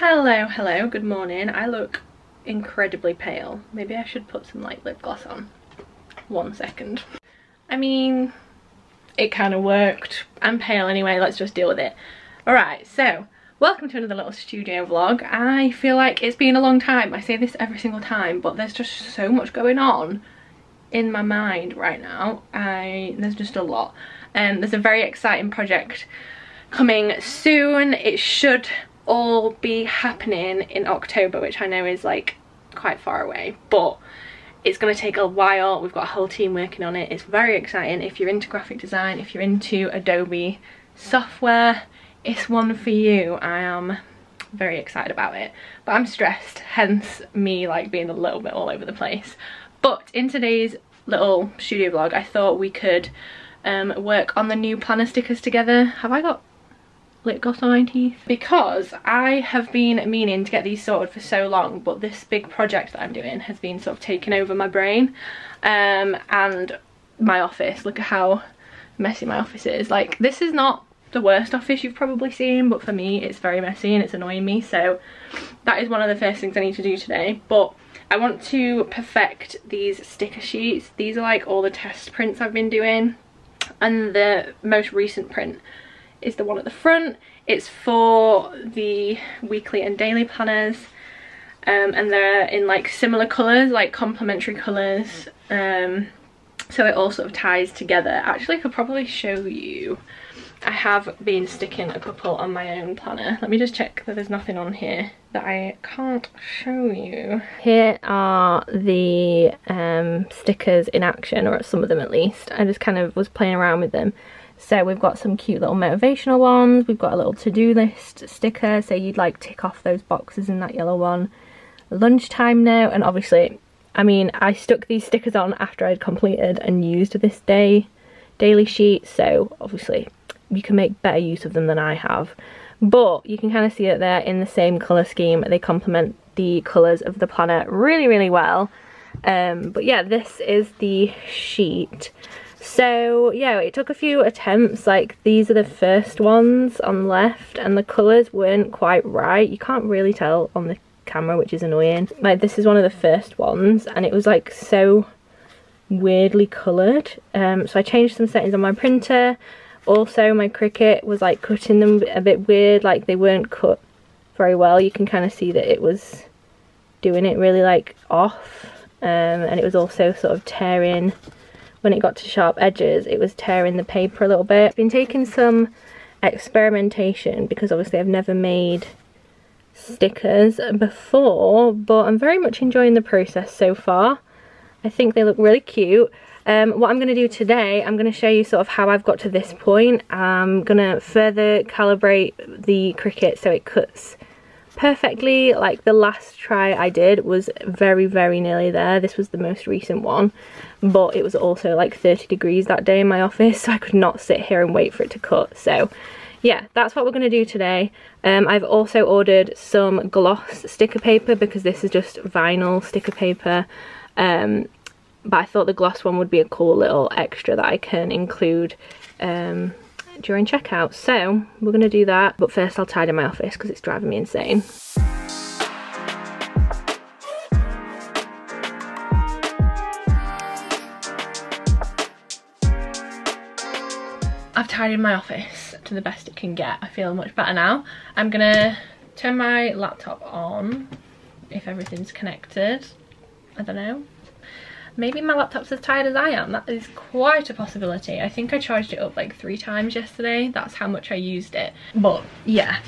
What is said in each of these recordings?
Hello, hello, good morning. I look incredibly pale. Maybe I should put some like lip gloss on. One second. I mean, it kind of worked. I'm pale anyway, let's just deal with it. Alright, so welcome to another little studio vlog. I feel like it's been a long time. I say this every single time, but there's just so much going on in my mind right now. I There's just a lot. And there's a very exciting project coming soon. It should all be happening in October, which I know is like quite far away, but it's going to take a while. We've got a whole team working on it. It's very exciting. If you're into graphic design, if you're into Adobe software, it's one for you. I am very excited about it, but I'm stressed, hence me like being a little bit all over the place. But in today's little studio vlog, I thought we could um, work on the new planner stickers together. Have I got lip gloss on my teeth because I have been meaning to get these sorted for so long but this big project that I'm doing has been sort of taking over my brain um, and my office. Look at how messy my office is. Like this is not the worst office you've probably seen but for me it's very messy and it's annoying me so that is one of the first things I need to do today. But I want to perfect these sticker sheets. These are like all the test prints I've been doing and the most recent print is the one at the front. It's for the weekly and daily planners. Um, and they're in like similar colours, like complementary colours. Um, so it all sort of ties together. Actually, I could probably show you. I have been sticking a couple on my own planner. Let me just check that there's nothing on here that I can't show you. Here are the um, stickers in action, or some of them at least. I just kind of was playing around with them. So we've got some cute little motivational ones. We've got a little to-do list sticker. So you'd like tick off those boxes in that yellow one. Lunchtime now. And obviously, I mean, I stuck these stickers on after I'd completed and used this day daily sheet. So obviously, you can make better use of them than I have. But you can kind of see that they're in the same colour scheme. They complement the colours of the planner really, really well. Um, but yeah, this is the sheet. So yeah, it took a few attempts, like these are the first ones on the left and the colours weren't quite right. You can't really tell on the camera, which is annoying. Like this is one of the first ones and it was like so weirdly coloured. Um, so I changed some settings on my printer. Also my Cricut was like cutting them a bit weird, like they weren't cut very well. You can kind of see that it was doing it really like off. Um, and it was also sort of tearing when it got to sharp edges it was tearing the paper a little bit. Been taking some experimentation because obviously I've never made stickers before but I'm very much enjoying the process so far. I think they look really cute. Um, what I'm going to do today, I'm going to show you sort of how I've got to this point. I'm going to further calibrate the Cricut so it cuts perfectly. Like the last try I did was very, very nearly there. This was the most recent one, but it was also like 30 degrees that day in my office, so I could not sit here and wait for it to cut. So yeah, that's what we're going to do today. Um, I've also ordered some gloss sticker paper because this is just vinyl sticker paper. Um, but I thought the gloss one would be a cool little extra that I can include um, during checkout. So we're going to do that. But first I'll tidy my office because it's driving me insane. I've tidied my office to the best it can get. I feel much better now. I'm going to turn my laptop on if everything's connected. I don't know. Maybe my laptop's as tired as I am. That is quite a possibility. I think I charged it up like three times yesterday. That's how much I used it. But yeah,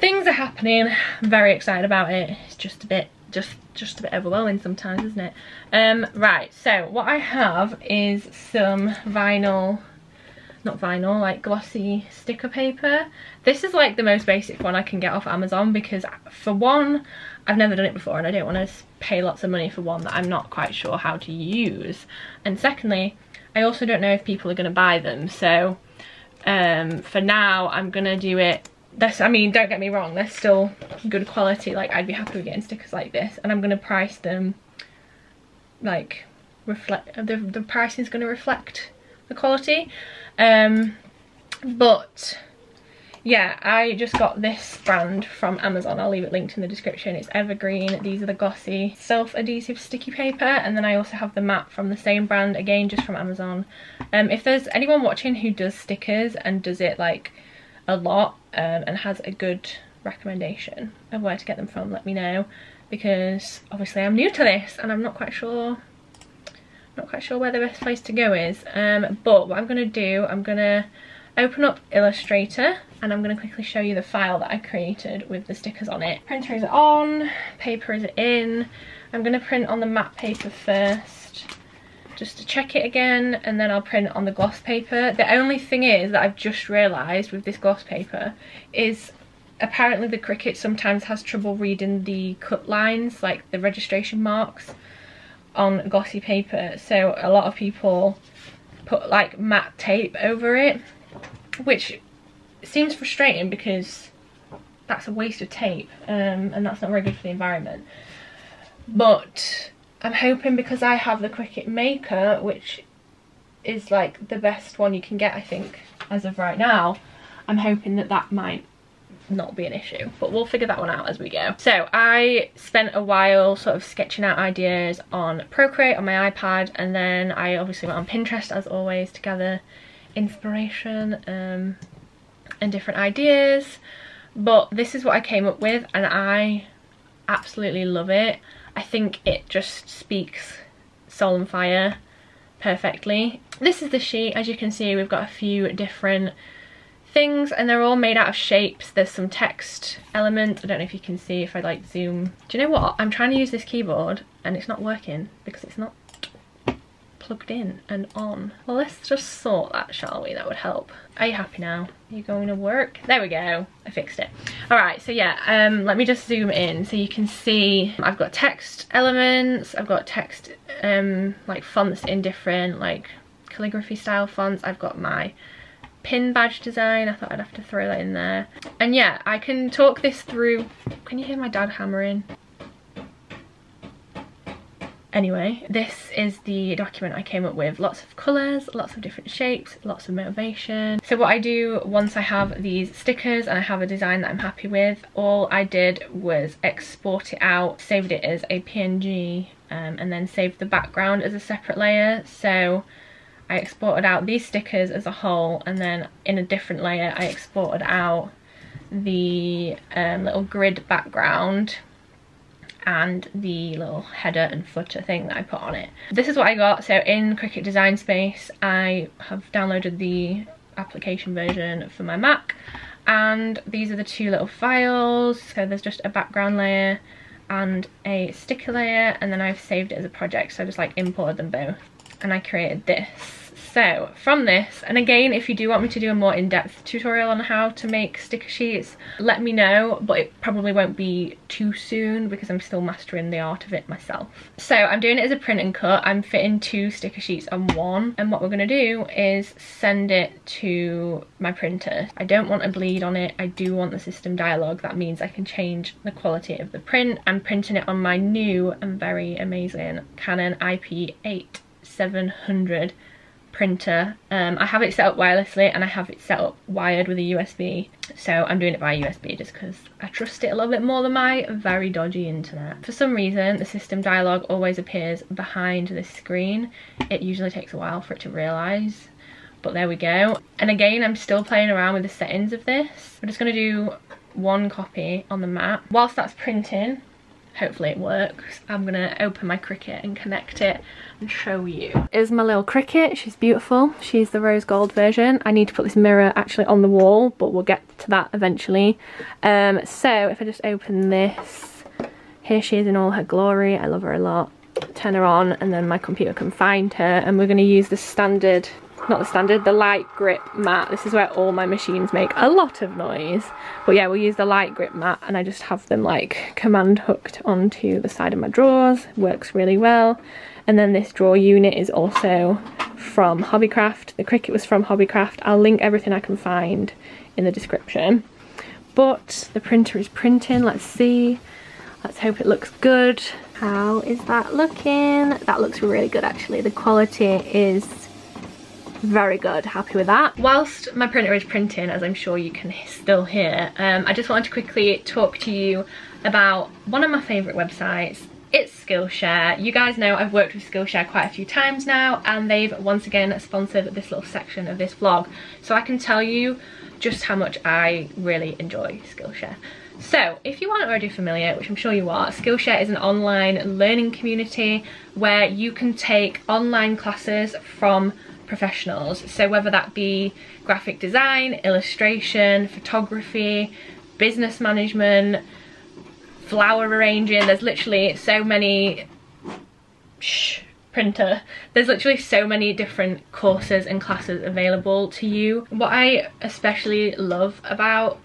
things are happening. I'm very excited about it. It's just a bit just just a bit overwhelming sometimes isn't it um right so what i have is some vinyl not vinyl like glossy sticker paper this is like the most basic one i can get off amazon because for one I've never done it before and I don't want to pay lots of money for one that I'm not quite sure how to use. And secondly, I also don't know if people are going to buy them. So um, for now, I'm going to do it. This, I mean, don't get me wrong, they're still good quality. Like, I'd be happy with getting stickers like this. And I'm going to price them, like, reflect, the, the pricing is going to reflect the quality. Um, but yeah, I just got this brand from Amazon. I'll leave it linked in the description. It's Evergreen. These are the Glossy self-adhesive sticky paper. And then I also have the matte from the same brand, again, just from Amazon. Um, if there's anyone watching who does stickers and does it like a lot um, and has a good recommendation of where to get them from, let me know. Because obviously I'm new to this and I'm not quite sure not quite sure where the best place to go is. Um, but what I'm going to do, I'm going to open up Illustrator and I'm going to quickly show you the file that I created with the stickers on it. Printer is on, paper is in. I'm going to print on the matte paper first just to check it again and then I'll print on the gloss paper. The only thing is that I've just realised with this gloss paper is apparently the Cricut sometimes has trouble reading the cut lines, like the registration marks on glossy paper. So a lot of people put like matte tape over it, which seems frustrating because that's a waste of tape um, and that's not very good for the environment. But I'm hoping because I have the Cricut Maker, which is like the best one you can get, I think, as of right now, I'm hoping that that might not be an issue but we'll figure that one out as we go so i spent a while sort of sketching out ideas on procreate on my ipad and then i obviously went on pinterest as always to gather inspiration um, and different ideas but this is what I came up with and I absolutely love it. I think it just speaks and Fire perfectly. This is the sheet. As you can see, we've got a few different things and they're all made out of shapes. There's some text elements. I don't know if you can see if I like zoom. Do you know what? I'm trying to use this keyboard and it's not working because it's not plugged in and on. Well, let's just sort that, shall we? That would help. Are you happy now? Are you going to work? There we go. I fixed it. All right, so yeah, um, let me just zoom in so you can see I've got text elements. I've got text um, like fonts in different like calligraphy style fonts. I've got my pin badge design. I thought I'd have to throw that in there. And yeah, I can talk this through. Can you hear my dad hammering? Anyway, this is the document I came up with. Lots of colours, lots of different shapes, lots of motivation. So what I do once I have these stickers and I have a design that I'm happy with, all I did was export it out, saved it as a PNG um, and then saved the background as a separate layer. So I exported out these stickers as a whole and then in a different layer I exported out the um, little grid background and the little header and footer thing that I put on it. This is what I got. So in Cricut Design Space, I have downloaded the application version for my Mac and these are the two little files. So there's just a background layer and a sticker layer and then I've saved it as a project so I just like imported them both and I created this so from this, and again, if you do want me to do a more in-depth tutorial on how to make sticker sheets, let me know, but it probably won't be too soon because I'm still mastering the art of it myself. So I'm doing it as a print and cut. I'm fitting two sticker sheets on one. And what we're gonna do is send it to my printer. I don't want a bleed on it. I do want the system dialog. That means I can change the quality of the print. I'm printing it on my new and very amazing Canon IP8 700 printer. Um, I have it set up wirelessly and I have it set up wired with a USB. So I'm doing it by USB just because I trust it a little bit more than my very dodgy internet. For some reason, the system dialog always appears behind this screen. It usually takes a while for it to realise. But there we go. And again, I'm still playing around with the settings of this. I'm just going to do one copy on the map. Whilst that's printing, hopefully it works. I'm gonna open my Cricut and connect it and show you. Is my little Cricut, she's beautiful. She's the rose gold version. I need to put this mirror actually on the wall, but we'll get to that eventually. Um, so if I just open this, here she is in all her glory. I love her a lot. Turn her on and then my computer can find her and we're gonna use the standard not the standard, the light grip mat. This is where all my machines make a lot of noise. But yeah, we'll use the light grip mat and I just have them like command hooked onto the side of my drawers. Works really well. And then this drawer unit is also from Hobbycraft. The Cricut was from Hobbycraft. I'll link everything I can find in the description. But the printer is printing, let's see. Let's hope it looks good. How is that looking? That looks really good actually. The quality is very good happy with that whilst my printer is printing as i'm sure you can still hear um, i just wanted to quickly talk to you about one of my favorite websites it's Skillshare. You guys know I've worked with Skillshare quite a few times now and they've once again sponsored this little section of this vlog. So I can tell you just how much I really enjoy Skillshare. So if you aren't already familiar, which I'm sure you are, Skillshare is an online learning community where you can take online classes from professionals. So whether that be graphic design, illustration, photography, business management, flower arranging, there's literally so many, shh, printer. There's literally so many different courses and classes available to you. What I especially love about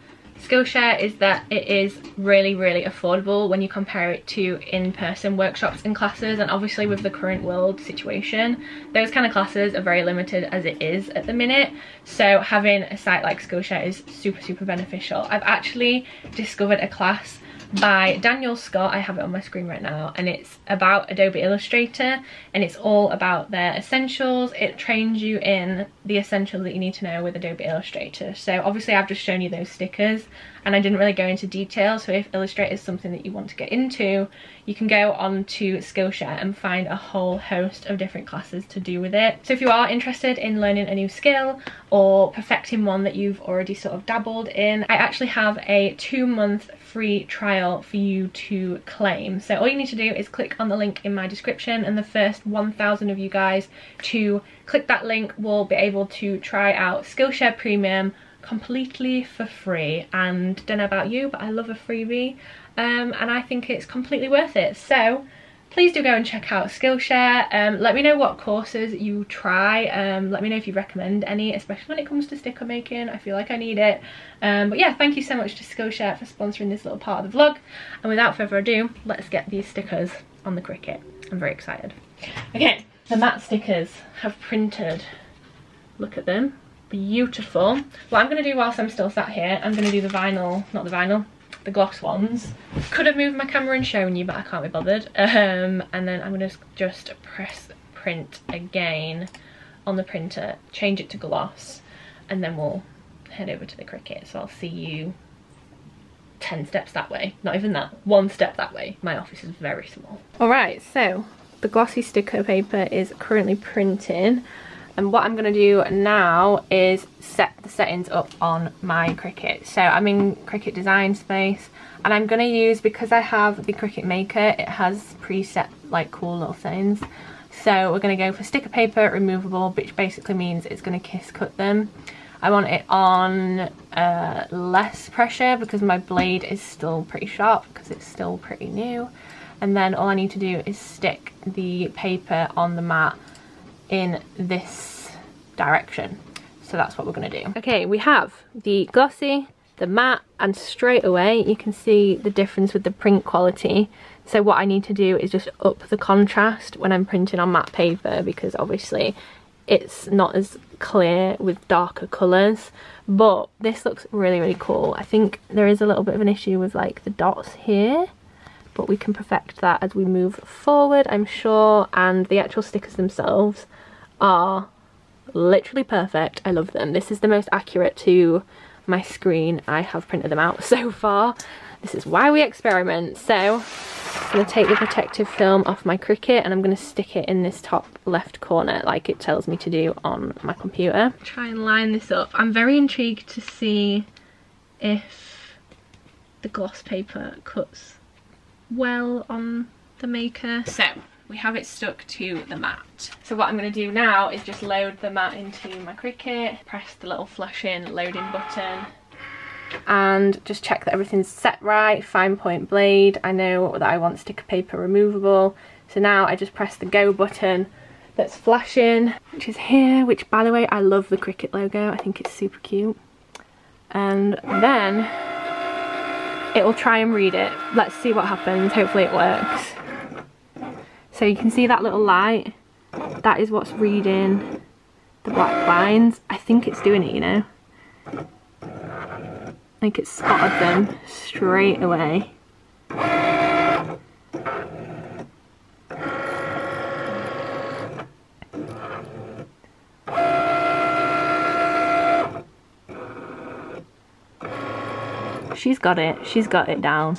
Skillshare is that it is really, really affordable when you compare it to in-person workshops and classes. And obviously with the current world situation, those kind of classes are very limited as it is at the minute. So having a site like Skillshare is super, super beneficial. I've actually discovered a class by Daniel Scott. I have it on my screen right now and it's about Adobe Illustrator and it's all about their essentials. It trains you in the essentials that you need to know with Adobe Illustrator. So obviously I've just shown you those stickers and I didn't really go into detail so if Illustrator is something that you want to get into you can go on to Skillshare and find a whole host of different classes to do with it. So if you are interested in learning a new skill or perfecting one that you've already sort of dabbled in, I actually have a two month free trial for you to claim. So all you need to do is click on the link in my description and the first 1000 of you guys to click that link will be able to try out Skillshare Premium completely for free and don't know about you but I love a freebie um, and I think it's completely worth it so please do go and check out Skillshare. Um, let me know what courses you try. Um, let me know if you recommend any, especially when it comes to sticker making. I feel like I need it. Um, but yeah, thank you so much to Skillshare for sponsoring this little part of the vlog. And without further ado, let's get these stickers on the Cricut. I'm very excited. Okay, the matte stickers have printed. Look at them. Beautiful. What I'm going to do whilst I'm still sat here, I'm going to do the vinyl, not the vinyl, the gloss ones. Could have moved my camera and shown you, but I can't be bothered. Um, and then I'm going to just press print again on the printer, change it to gloss, and then we'll head over to the Cricut. So I'll see you 10 steps that way. Not even that, one step that way. My office is very small. All right, so the glossy sticker paper is currently printing and what I'm going to do now is set the settings up on my Cricut. So I'm in Cricut Design Space and I'm going to use, because I have the Cricut Maker, it has preset like cool little settings. So we're going to go for sticker paper removable, which basically means it's going to kiss cut them. I want it on uh, less pressure because my blade is still pretty sharp because it's still pretty new. And then all I need to do is stick the paper on the mat in this direction. So that's what we're going to do. Okay, we have the glossy, the matte, and straight away you can see the difference with the print quality. So what I need to do is just up the contrast when I'm printing on matte paper because obviously it's not as clear with darker colours but this looks really really cool I think there is a little bit of an issue with like the dots here but we can perfect that as we move forward I'm sure and the actual stickers themselves are literally perfect. I love them. This is the most accurate to my screen I have printed them out so far. This is why we experiment. So I'm going to take the protective film off my Cricut and I'm going to stick it in this top left corner like it tells me to do on my computer. Try and line this up. I'm very intrigued to see if the gloss paper cuts well on the maker. So we have it stuck to the mat. So what I'm going to do now is just load the mat into my Cricut, press the little flush in loading button and just check that everything's set right, fine point blade. I know that I want sticker paper removable. So now I just press the go button that's flashing, which is here, which by the way, I love the Cricut logo. I think it's super cute. And then it will try and read it. Let's see what happens. Hopefully it works. So you can see that little light. That is what's reading the black lines. I think it's doing it, you know. Like it spotted them straight away. She's got it. She's got it down.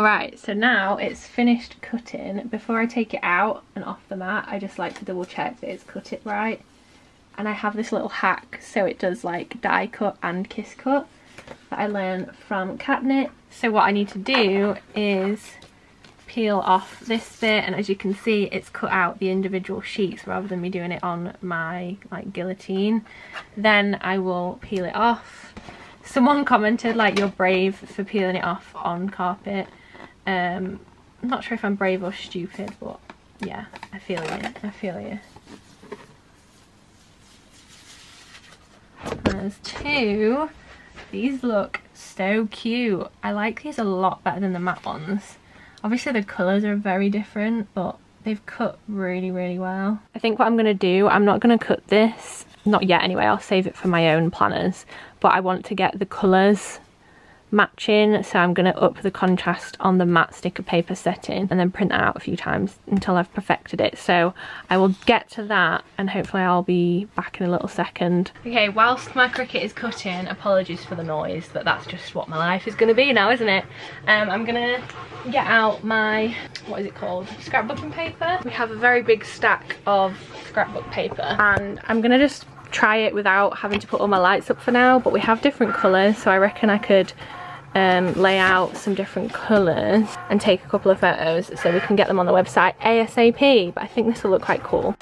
Alright, so now it's finished cutting. Before I take it out and off the mat, I just like to double check that it's cut it right. And I have this little hack so it does like die cut and kiss cut that I learned from Catnip. So what I need to do is peel off this bit and as you can see it's cut out the individual sheets rather than me doing it on my like guillotine. Then I will peel it off. Someone commented like you're brave for peeling it off on carpet um, I'm not sure if I'm brave or stupid, but yeah, I feel you. I feel you. There's two. These look so cute. I like these a lot better than the matte ones. Obviously the colours are very different, but they've cut really, really well. I think what I'm going to do, I'm not going to cut this. Not yet anyway, I'll save it for my own planners. But I want to get the colours matching so I'm going to up the contrast on the matte sticker paper setting and then print that out a few times until I've perfected it so I will get to that and hopefully I'll be back in a little second. Okay whilst my Cricut is cutting apologies for the noise but that's just what my life is going to be now isn't it? Um, I'm going to get out my what is it called scrapbooking paper. We have a very big stack of scrapbook paper and I'm going to just try it without having to put all my lights up for now but we have different colours so I reckon I could um, lay out some different colours and take a couple of photos so we can get them on the website ASAP. But I think this will look quite cool.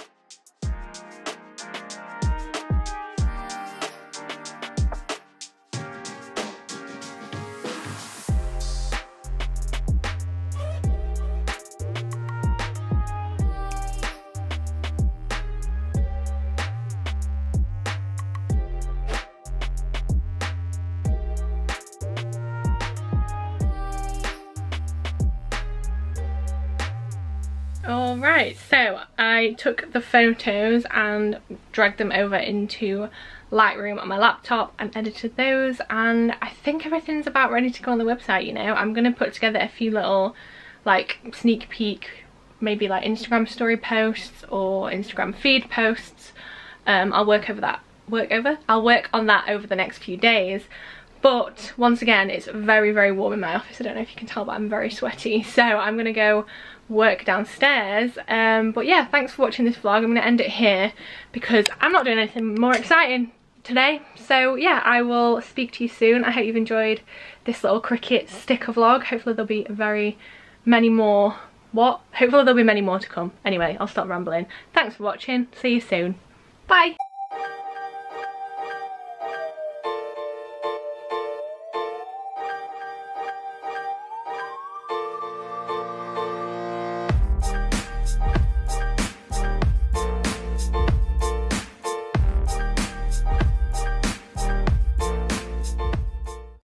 Alright, so I took the photos and dragged them over into Lightroom on my laptop and edited those and I think everything's about ready to go on the website, you know. I'm going to put together a few little like sneak peek, maybe like Instagram story posts or Instagram feed posts. Um, I'll work over that. Work over? I'll work on that over the next few days. But once again, it's very, very warm in my office. I don't know if you can tell, but I'm very sweaty. So I'm to go work downstairs. Um, but yeah thanks for watching this vlog. I'm gonna end it here because i'm not doing anything more exciting today. So yeah i will speak to you soon. I hope you've enjoyed this little Cricut sticker vlog. Hopefully there'll be very many more. What? Hopefully there'll be many more to come. Anyway i'll stop rambling. Thanks for watching. See you soon. Bye